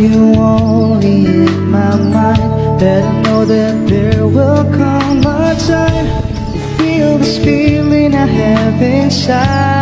you only in my mind. Better know that there will come a time To feel this feeling I have inside.